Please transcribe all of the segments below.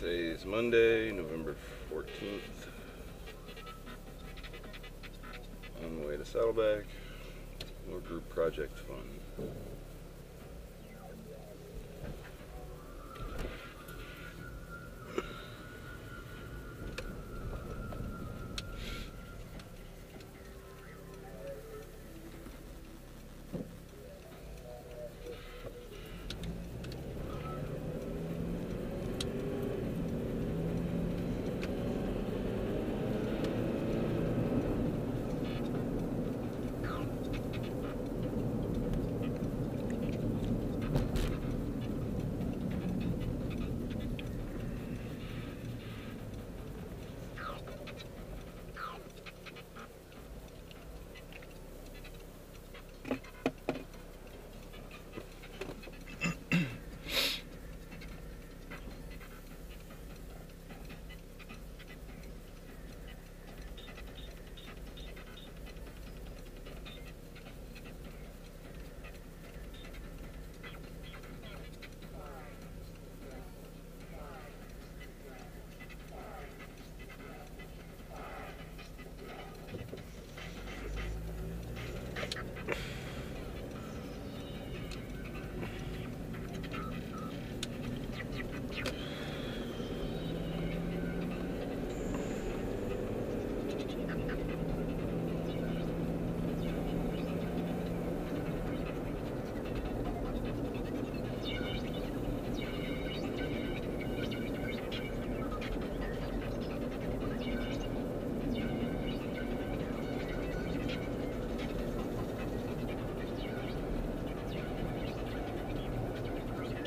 Today is Monday, November 14th. On the way to Saddleback. More group project fun.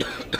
Yeah.